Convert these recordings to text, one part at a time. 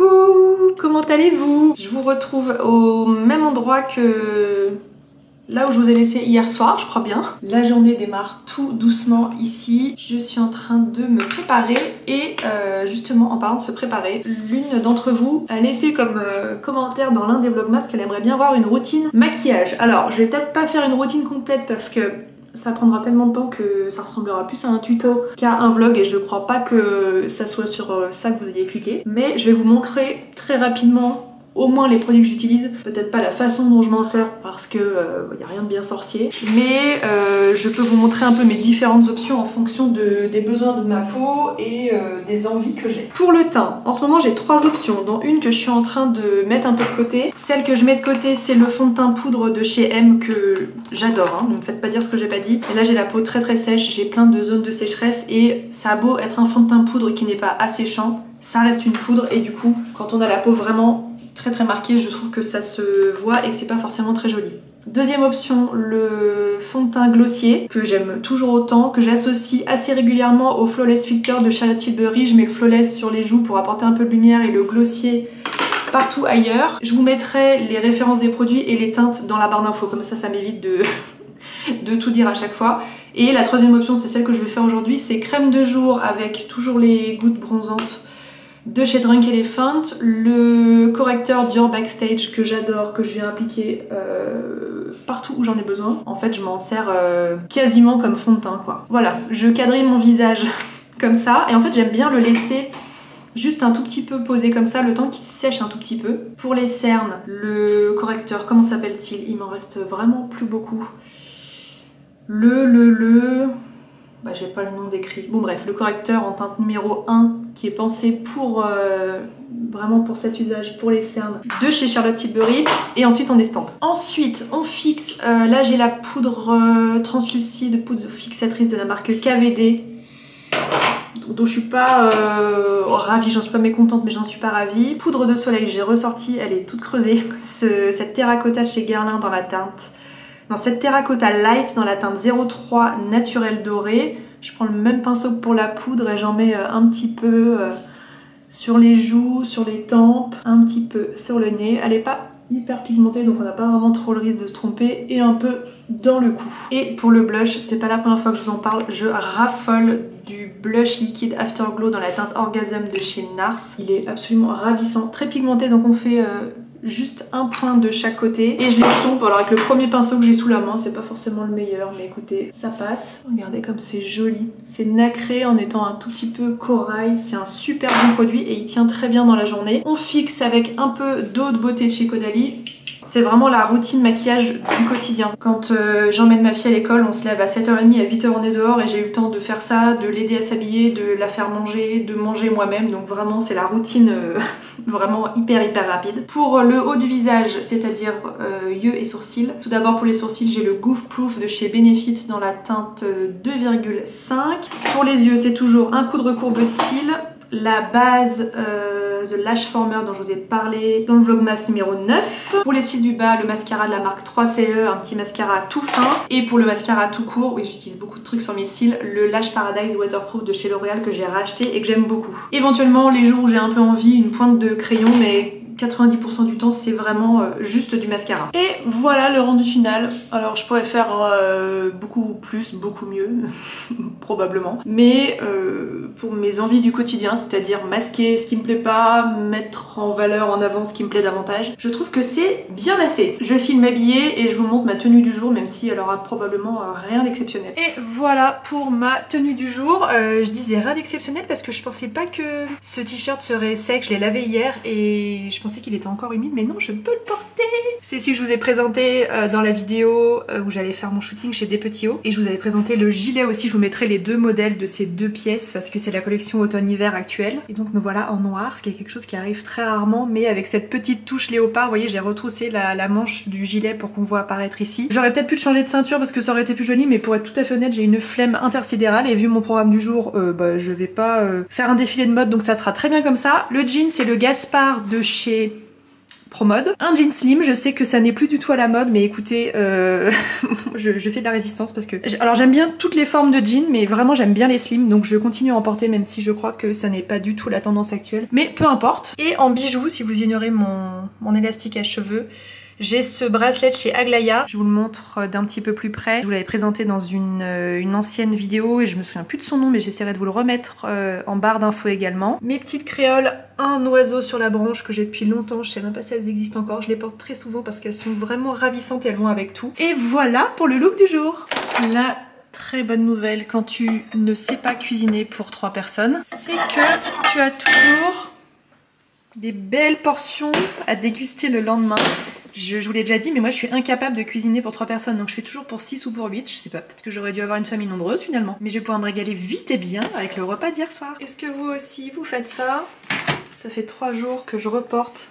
Coucou Comment allez-vous? Je vous retrouve au même endroit que là où je vous ai laissé hier soir, je crois bien. La journée démarre tout doucement ici. Je suis en train de me préparer et euh, justement en parlant de se préparer, l'une d'entre vous a laissé comme euh, commentaire dans l'un des vlogmas qu'elle aimerait bien voir une routine maquillage. Alors je vais peut-être pas faire une routine complète parce que ça prendra tellement de temps que ça ressemblera plus à un tuto qu'à un vlog et je crois pas que ça soit sur euh, ça que vous ayez cliqué. Mais je vais vous montrer très rapidement au moins les produits que j'utilise, peut-être pas la façon dont je m'en sers parce que il euh, a rien de bien sorcier, mais euh, je peux vous montrer un peu mes différentes options en fonction des besoins de ma peau et euh, des envies que j'ai. Pour le teint, en ce moment j'ai trois options, dont une que je suis en train de mettre un peu de côté. Celle que je mets de côté c'est le fond de teint poudre de chez M que j'adore, hein, ne me faites pas dire ce que j'ai pas dit. Et là j'ai la peau très très sèche, j'ai plein de zones de sécheresse et ça a beau être un fond de teint poudre qui n'est pas asséchant, ça reste une poudre et du coup quand on a la peau vraiment très très marqué, je trouve que ça se voit et que c'est pas forcément très joli. Deuxième option, le fond de teint glossier, que j'aime toujours autant, que j'associe assez régulièrement au Flawless Filter de Charlotte Tilbury. Je mets le Flawless sur les joues pour apporter un peu de lumière et le glossier partout ailleurs. Je vous mettrai les références des produits et les teintes dans la barre d'infos, comme ça ça m'évite de, de tout dire à chaque fois. Et la troisième option, c'est celle que je vais faire aujourd'hui, c'est crème de jour avec toujours les gouttes bronzantes de chez Drunk Elephant, le correcteur Dior Backstage que j'adore, que je viens appliquer euh, partout où j'en ai besoin. En fait, je m'en sers euh, quasiment comme fond de teint, quoi. Voilà, je quadrille mon visage comme ça, et en fait, j'aime bien le laisser juste un tout petit peu posé comme ça, le temps qu'il sèche un tout petit peu. Pour les cernes, le correcteur, comment s'appelle-t-il? Il m'en reste vraiment plus beaucoup. Le, le, le bah, j'ai pas le nom décrit. Bon bref, le correcteur en teinte numéro 1 qui est pensé pour euh, vraiment pour cet usage, pour les cernes, de chez Charlotte Tilbury et ensuite on estampe. Ensuite on fixe, euh, là j'ai la poudre euh, translucide, poudre fixatrice de la marque KVD dont je suis pas ravie, j'en suis pas mécontente mais j'en suis pas ravie. Poudre de soleil, j'ai ressorti, elle est toute creusée, cette terracotta chez Guerlain dans la teinte dans cette terracotta light dans la teinte 03 naturel doré. Je prends le même pinceau que pour la poudre et j'en mets euh, un petit peu euh, sur les joues, sur les tempes, un petit peu sur le nez. Elle est pas hyper pigmentée donc on n'a pas vraiment trop le risque de se tromper et un peu dans le cou. Et pour le blush, c'est pas la première fois que je vous en parle, je raffole du blush liquide Afterglow dans la teinte Orgasm de chez NARS. Il est absolument ravissant, très pigmenté donc on fait... Juste un point de chaque côté. Et je l'estompe alors avec le premier pinceau que j'ai sous la main c'est pas forcément le meilleur mais écoutez ça passe. Regardez comme c'est joli. C'est nacré en étant un tout petit peu corail. C'est un super bon produit et il tient très bien dans la journée. On fixe avec un peu d'eau de beauté de chez Caudalie c'est vraiment la routine maquillage du quotidien. Quand euh, j'emmène ma fille à l'école, on se lève à 7h30, à 8h on est dehors et j'ai eu le temps de faire ça, de l'aider à s'habiller, de la faire manger, de manger moi-même. Donc vraiment c'est la routine euh, vraiment hyper hyper rapide. Pour le haut du visage, c'est-à-dire euh, yeux et sourcils, tout d'abord pour les sourcils j'ai le Goof Proof de chez Benefit dans la teinte 2,5. Pour les yeux c'est toujours un coup de recourbe cils, la base The Lash Former dont je vous ai parlé dans le vlogmas numéro 9. Pour les cils du bas, le mascara de la marque 3CE, un petit mascara tout fin. Et pour le mascara tout court, oui j'utilise beaucoup de trucs sur mes cils, le Lash Paradise Waterproof de chez L'Oréal que j'ai racheté et que j'aime beaucoup. Éventuellement les jours où j'ai un peu envie, une pointe de crayon mais 90% du temps c'est vraiment euh, juste du mascara. Et voilà le rendu final. Alors je pourrais faire euh, beaucoup plus, beaucoup mieux, probablement. Mais euh, pour mes envies du quotidien, c'est-à-dire masquer ce qui me plaît pas, mettre en valeur, en avant ce qui me plaît davantage, je trouve que c'est bien assez. Je filme m'habiller et je vous montre ma tenue du jour, même si elle aura probablement rien d'exceptionnel. Et voilà pour ma tenue du jour. je disais rien d'exceptionnel parce que je pensais pas que ce t-shirt serait sec, je l'ai lavé hier et je pensais qu'il était encore humide, mais non, je peux le porter C'est que je vous ai présenté euh, dans la vidéo euh, où j'allais faire mon shooting chez Des Petits Hauts. Et je vous avais présenté le gilet aussi, je vous mettrai les deux modèles de ces deux pièces parce que c'est la collection automne-hiver actuelle. Et donc me voilà en noir, ce qui est quelque chose qui arrive très rarement, mais avec cette petite touche léopard, vous voyez, j'ai retroussé la, manche du gilet pour qu'on voit apparaître ici. J'aurais peut-être pu changer de ceinture parce que ça aurait été plus joli, mais pour être tout à fait honnête, j'ai une flemme intersidérale et vu mon programme du jour, euh, bah, je vais pas faire un défilé de mode, donc ça sera très bien comme ça. Le jean, c'est le Gaspard de chez pro mode. Un jean slim, je sais que ça n'est plus du tout à la mode, mais écoutez, euh, je, fais de la résistance parce que... Alors j'aime bien toutes les formes de jeans, mais vraiment j'aime bien les slims, donc je continue à en porter même si je crois que ça n'est pas du tout la tendance actuelle. Mais peu importe. Et en bijoux, si vous ignorez mon élastique à cheveux, j'ai ce bracelet chez Aglaya, je vous le montre d'un petit peu plus près. Je vous l'avais présenté dans une, euh, une, ancienne vidéo et je me souviens plus de son nom mais j'essaierai de vous le remettre euh, en barre d'infos également. Mes petites créoles, un oiseau sur la branche que j'ai depuis longtemps, je sais même pas si elles existent encore, je les porte très souvent parce qu'elles sont vraiment ravissantes et elles vont avec tout. Et voilà pour le look du jour La très bonne nouvelle quand tu ne sais pas cuisiner pour trois personnes, c'est que tu as toujours des belles portions à déguster le lendemain. Je, vous l'ai déjà dit, mais moi je suis incapable de cuisiner pour 3 personnes, donc je fais toujours pour 6 ou pour 8. Je sais pas, peut-être que j'aurais dû avoir une famille nombreuse finalement. Mais je vais pouvoir me régaler vite et bien avec le repas d'hier soir. Est-ce que vous aussi, vous faites ça? Ça fait 3 jours que je reporte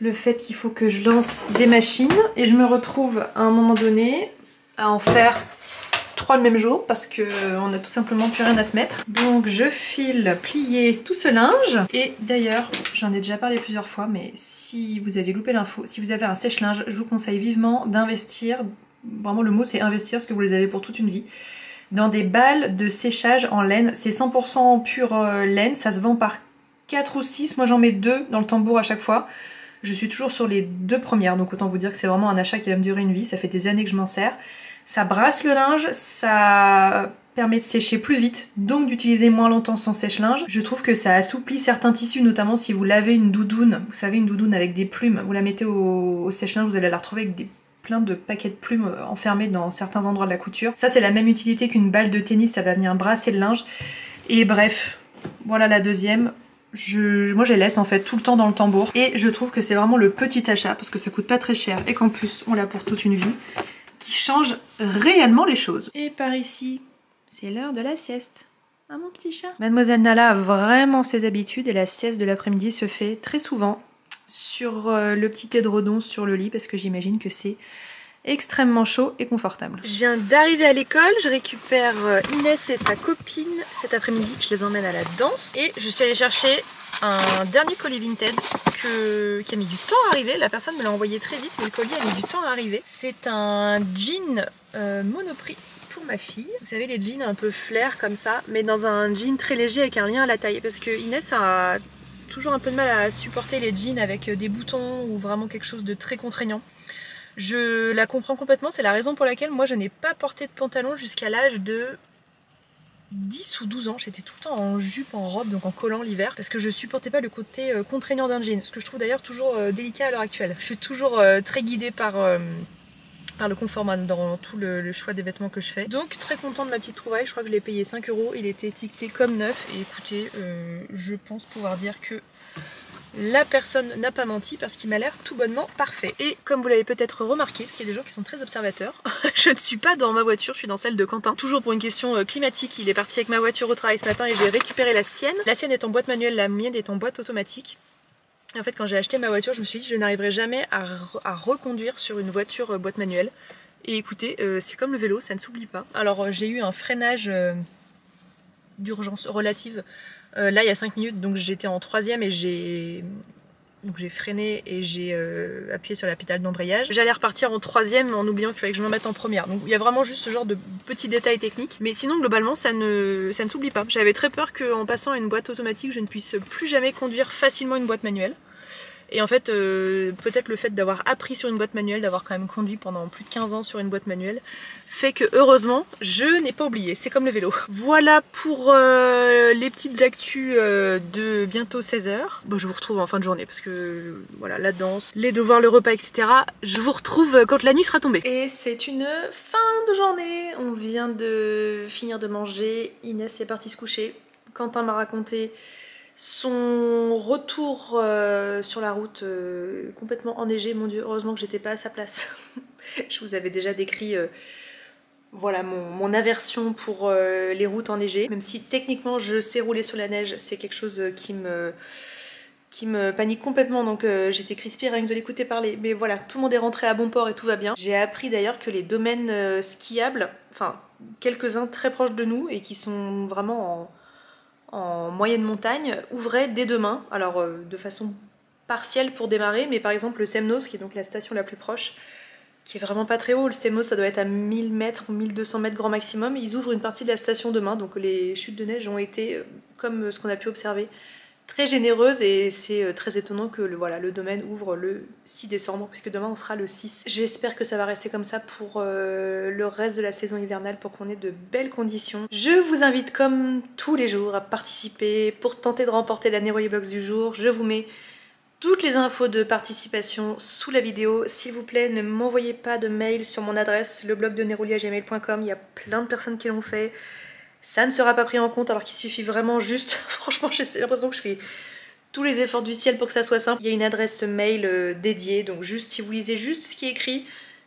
le fait qu'il faut que je lance des machines et je me retrouve à un moment donné à en faire le même jour parce que on a tout simplement plus rien à se mettre. Donc je file plier tout ce linge. Et d'ailleurs, j'en ai déjà parlé plusieurs fois, mais si vous avez loupé l'info, si vous avez un sèche-linge, je vous conseille vivement d'investir, vraiment le mot c'est investir parce que vous les avez pour toute une vie, dans des balles de séchage en laine. C'est 100% pure euh, laine, ça se vend par 4 ou 6, moi j'en mets 2 dans le tambour à chaque fois. Je suis toujours sur les deux premières, donc autant vous dire que c'est vraiment un achat qui va me durer une vie, ça fait des années que je m'en sers. Ça brasse le linge, ça permet de sécher plus vite, donc d'utiliser moins longtemps son sèche-linge. Je trouve que ça assouplit certains tissus, notamment si vous lavez une doudoune, vous savez une doudoune avec des plumes, vous la mettez au, sèche-linge, vous allez la retrouver avec des plein de paquets de plumes enfermés dans certains endroits de la couture. Ça c'est la même utilité qu'une balle de tennis, ça va venir brasser le linge. Et bref, voilà la deuxième. Moi je les laisse en fait tout le temps dans le tambour et je trouve que c'est vraiment le petit achat parce que ça coûte pas très cher et qu'en plus on l'a pour toute une vie change réellement les choses. Et par ici, c'est l'heure de la sieste. Ah mon petit chat. Mademoiselle Nala a vraiment ses habitudes et la sieste de l'après-midi se fait très souvent sur euh, le petit édredon sur le lit parce que j'imagine que c'est extrêmement chaud et confortable. Je viens d'arriver à l'école, je récupère euh, Inès et sa copine cet après-midi, je les emmène à la danse et je suis allée chercher un dernier colis Vinted qui a mis du temps à arriver. La personne me l'a envoyé très vite, mais le colis a mis du temps à arriver. C'est un jean euh, monoprix pour ma fille. Vous savez, les jeans un peu flair comme ça, mais dans un jean très léger avec un lien à la taille. Parce que Inès a toujours un peu de mal à supporter les jeans avec des boutons ou vraiment quelque chose de très contraignant. Je la comprends complètement, c'est la raison pour laquelle moi je n'ai pas porté de pantalon jusqu'à l'âge de 10 ou 12 ans, j'étais tout le temps en jupe, en robe, donc en collant l'hiver, parce que je supportais pas le côté euh, contraignant d'un jean, ce que je trouve d'ailleurs toujours euh, délicat à l'heure actuelle. Je suis toujours euh, très guidée par, par le confort dans tout le, choix des vêtements que je fais. Donc très content de ma petite trouvaille, je crois que je l'ai payé 5 euros, il était étiqueté comme neuf, et écoutez, je pense pouvoir dire que la personne n'a pas menti parce qu'il m'a l'air tout bonnement parfait. Et comme vous l'avez peut-être remarqué, parce qu'il y a des gens qui sont très observateurs, je ne suis pas dans ma voiture, je suis dans celle de Quentin. Toujours pour une question euh, climatique, il est parti avec ma voiture au travail ce matin et j'ai récupéré la sienne. La sienne est en boîte manuelle, la mienne est en boîte automatique. en fait, quand j'ai acheté ma voiture, je me suis dit je n'arriverai jamais à, reconduire sur une voiture euh, boîte manuelle. Et écoutez, euh, c'est comme le vélo, ça ne s'oublie pas. Alors j'ai eu un freinage d'urgence relative euh, là, il y a 5 minutes, donc j'étais en troisième et j'ai freiné et j'ai euh, appuyé sur la pédale d'embrayage. J'allais repartir en troisième en oubliant qu'il fallait que je me mette en première. Donc il y a vraiment juste ce genre de petits détails techniques. Mais sinon globalement ça ne, ça ne s'oublie pas. J'avais très peur qu'en passant à une boîte automatique je ne puisse plus jamais conduire facilement une boîte manuelle. Et en fait, euh, peut-être le fait d'avoir appris sur une boîte manuelle, d'avoir quand même conduit pendant plus de 15 ans sur une boîte manuelle, fait que heureusement, je n'ai pas oublié. C'est comme le vélo. Voilà pour euh, les petites actus euh, de bientôt 16h. Bon, je vous retrouve en fin de journée parce que voilà, la danse, les devoirs, le repas, etc. Je vous retrouve quand la nuit sera tombée. Et c'est une fin de journée. On vient de finir de manger. Inès est partie se coucher. Quentin m'a raconté son retour euh, sur la route euh, complètement enneigé, mon dieu, heureusement que j'étais pas à sa place. je vous avais déjà décrit euh, voilà mon, aversion pour les routes enneigées. Même si techniquement je sais rouler sur la neige, c'est quelque chose qui me, qui me panique complètement donc j'étais crispée rien que de l'écouter parler. Mais voilà, tout le monde est rentré à bon port et tout va bien. J'ai appris d'ailleurs que les domaines skiables, enfin quelques-uns très proches de nous et qui sont vraiment en en moyenne montagne ouvrait dès demain, alors euh, de façon partiel pour démarrer, mais par exemple le Semnos, qui est donc la station la plus proche, qui est vraiment pas très haut, le Semnos ça doit être à 1000 mètres ou 1200 mètres grand maximum, ils ouvrent une partie de la station demain, donc les chutes de neige ont été, euh, comme ce qu'on a pu observer, très généreuse et c'est euh, très étonnant que le, voilà, le domaine ouvre le 6 décembre puisque demain on sera le 6. J'espère que ça va rester comme ça pour euh, le reste de la saison hivernale pour qu'on ait de belles conditions. Je vous invite comme tous les jours à participer pour tenter de remporter la Neroli Box du jour. Je vous mets toutes les infos de participation sous la vidéo. S'il vous plaît, ne m'envoyez pas de mail sur mon adresse, le blog de neroli.gmail.com. Il y a plein de personnes qui l'ont fait. Ça ne sera pas pris en compte alors qu'il suffit vraiment juste, franchement j'ai l'impression que je fais tous les efforts du ciel pour que ça soit simple. Il y a une adresse mail euh, dédiée, donc juste si vous lisez juste ce qui est écrit,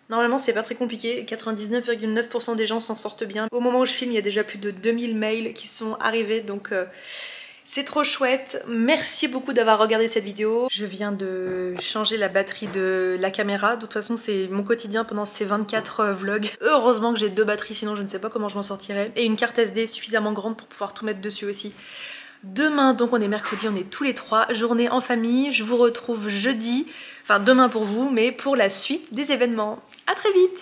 normalement c'est pas très compliqué, 99,9% des gens s'en sortent bien. Au moment où je filme, il y a déjà plus de 2000 mails qui sont arrivés, donc... Euh, c'est trop chouette, merci beaucoup d'avoir regardé cette vidéo. Je viens de changer la batterie de la caméra, de toute façon c'est mon quotidien pendant ces 24 euh, vlogs. Heureusement que j'ai deux batteries, sinon je ne sais pas comment je m'en sortirais. Et une carte SD suffisamment grande pour pouvoir tout mettre dessus aussi. Demain, donc on est mercredi, on est tous les trois, journée en famille. Je vous retrouve jeudi, enfin demain pour vous, mais pour la suite des événements. A très vite